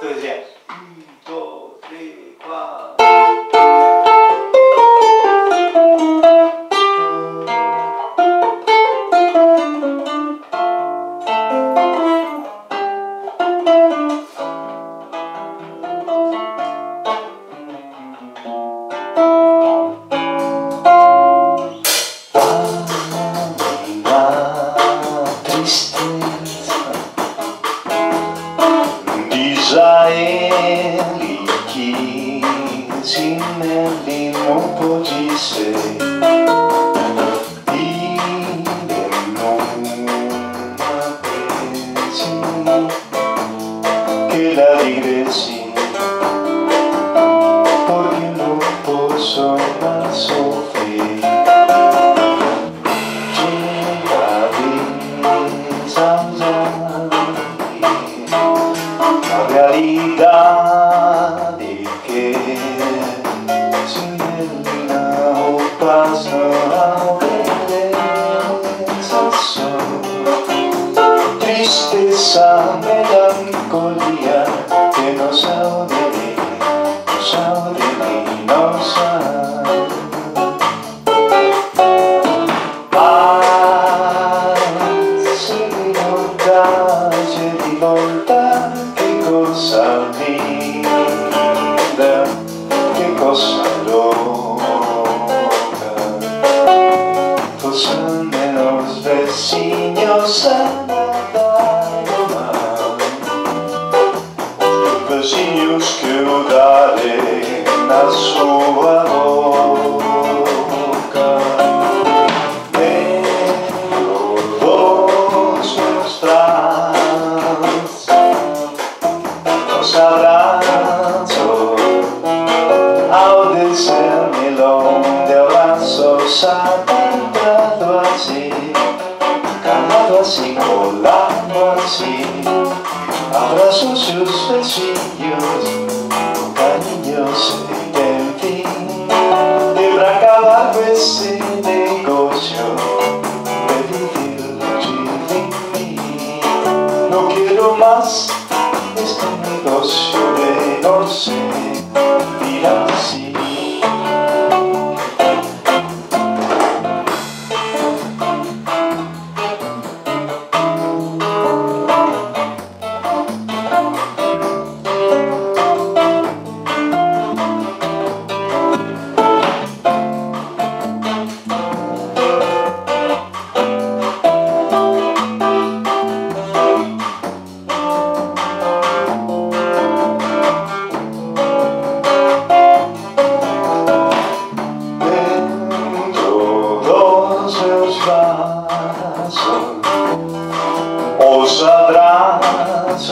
otto e sei. Un, due, tre, quattro. Gizzi nell'immoto G6 la digressi, porque no puedo sonar. Tristeza, melancolía que no sabe de mí, no sabe de mí, no sabe Pace di voltaggio di volta che cosa beijinhos que eu darei na sua boca. e os meus braços, nosso abraço, ao dizer-me onde eu sou. Seus vecinos Com carinho sem ter fim E pra acabar com esse negócio De vivir No quiero más este negocio paso os abrazos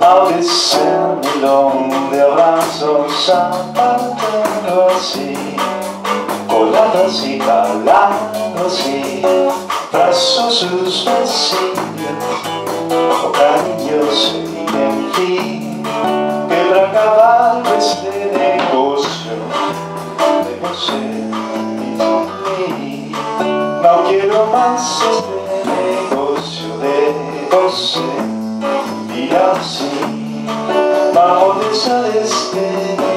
ao descer me longe abraços, zapateando así colados y calados e tras sus Assim, assim, mal deixa de esperar.